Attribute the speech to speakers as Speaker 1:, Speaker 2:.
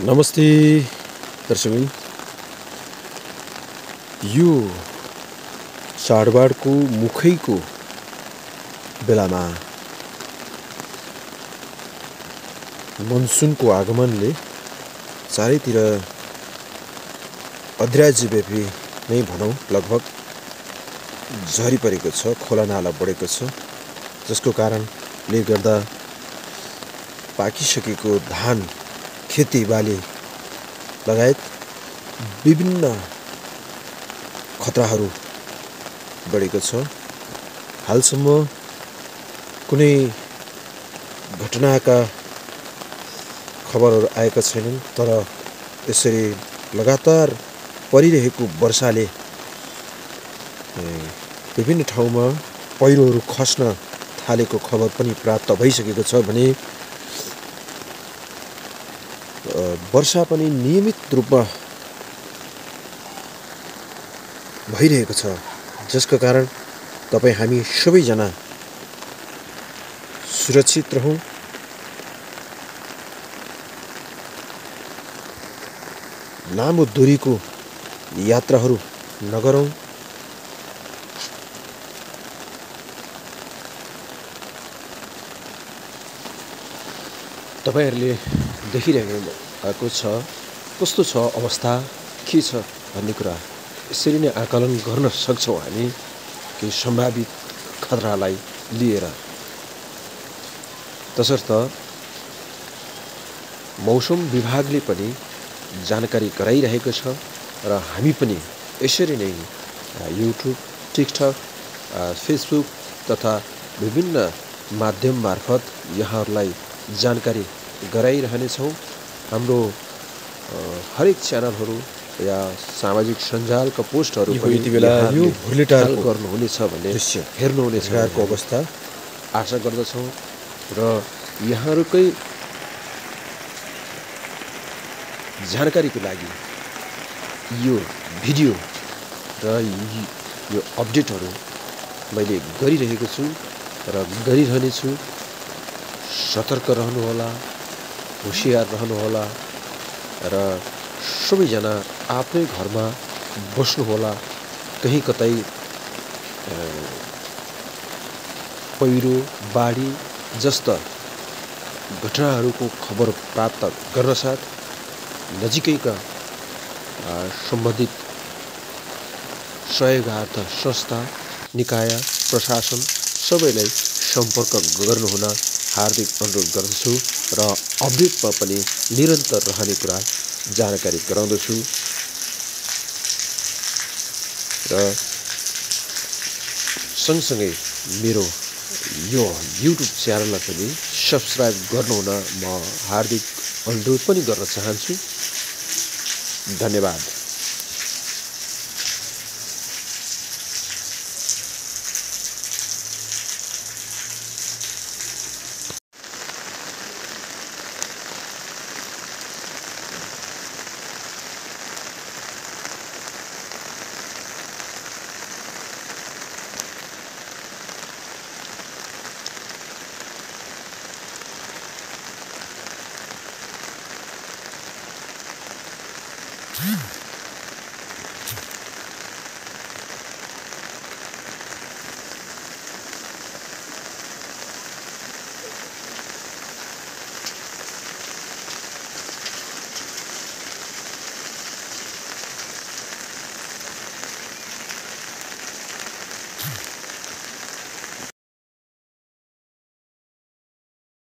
Speaker 1: नमस्ते दर्शकबिन यो चाडबाडको मुखैको बेलामा मनसुनको आगमनले चारैतिर अध्राज्यव्यापी नै भनौँ लगभग झरिपरेको छ खोला नाला बढेको छ जसको कारणले गर्दा पाकिसकेको धान खेतीबाली लगायत विभिन्न खतराहरू बढेको छ। हालसम्म कुनै घटनाका खबरहरू आएका छैनन् तर यसरी लगातार परिरहेको वर्षाले विभिन्न ठाउँमा पहिरोहरू खस्न थालेको खबर पनि प्राप्त भइसकेको छ भने वर्षा पनि नियमित रूपमा भइरहेको छ। जसका कारण तपाईँ हामी सबैजना सुरक्षित रहौँ। लामो दुरीको यात्राहरू नगरौँ। तपाईँहरूले देखिरहेको भएको छ? कस्तो छ अवस्था? के छ भन्ने कुरा यसरी नै आकलन गर्न सक्छौँ हामी केही सम्भावित खतरालाई लिएर। तसर्थ मौसम विभागले पनि जानकारी गराइरहेको छ र हामी पनि यसरी नै युट्युब टिकटक फेसबुक तथा विभिन्न माध्यम मार्फत यहाँहरूलाई जानकारी गराइरहनेछौँ। हाम्रो हरेक च्यानलहरू या सामाजिक सञ्जालका पोस्टहरू यति बेला यो भुर्लेटारको ख्याल गर्नुहुनेछ भन्ने हेर्नुहुनेछ। भन्ने अवस्था। आशा गर्दछौँ र यहाँहरूकै जानकारीको लागि यो भिडियो र यी- यो अपडेटहरू मैले गरिरहेको छु र गरिरहनेछु। सतर्क रहनुहोला। होसियार रहनुहोला र सबैजना आफ्नै घरमा बस्नुहोला। कहीँ कतै पहिरो बाढी जस्ता घटनाहरूको खबर प्राप्त गर्नसाथ नजिकैका सम्बन्धित सहयोगार्थ संस्था निकाय प्रशासन सबैलाई सम्पर्क गर्नुहुन हार्दिक अनुरोध गर्दछु र अपडेटमा पनि निरन्तर रहने कुरा जानकारी गराउँदछु। र सँगसँगै मेरो यो युट्युब च्यानललाई पनि सब्सक्राइब गर्नुहुन म हार्दिक अनुरोध पनि गर्न चाहन्छु। धन्यवाद।
Speaker 2: Mm-hmm.